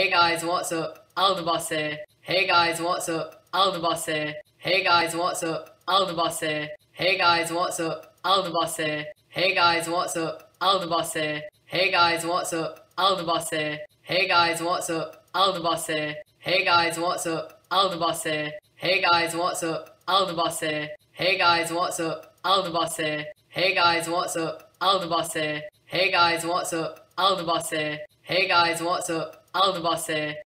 Hey guys, what's up? Aldeboss here. Hey guys, what's up? Aldeboss here. Hey guys, what's up? Aldeboss here. Hey guys, what's up? Aldeboss here. Hey guys, what's up? Aldeboss here. Hey guys, what's up? Aldeboss here. Hey guys, what's up? Aldeboss here. Hey guys, what's up? Aldeboss here. Hey guys, what's up? Aldeboss here. Hey guys, what's up? Aldeboss here. Hey guys, what's up? Aldeboss here. Hey guys, what's up? Aldeboss here. Hey guys, what's up? Aldeboss here.